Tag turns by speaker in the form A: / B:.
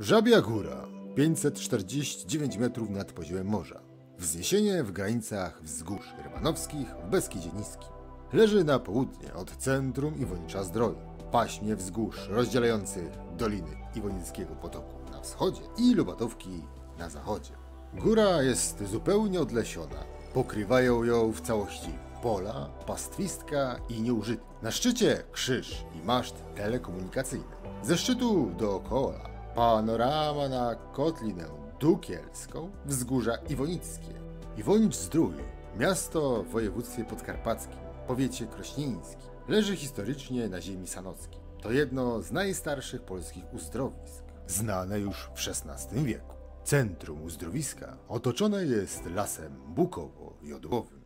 A: Żabia Góra, 549 metrów nad poziomem morza. Wzniesienie w granicach wzgórz rymanowskich w Beskidzie Niskim. Leży na południe od centrum Iwonicza Zdroju, paśmie wzgórz rozdzielających Doliny Iwonickiego Potoku na wschodzie i Lubatówki na zachodzie. Góra jest zupełnie odlesiona. Pokrywają ją w całości pola, pastwiska i nieużyty. Na szczycie krzyż i maszt telekomunikacyjny. Ze szczytu dookoła panorama na Kotlinę Dukielską, wzgórza Iwonickie. Iwonicz Zdrój, miasto w województwie podkarpackim, powiecie krośnieńskim, leży historycznie na ziemi sanockiej. To jedno z najstarszych polskich uzdrowisk, znane już w XVI wieku. Centrum uzdrowiska otoczone jest lasem bukowo-jodłowym.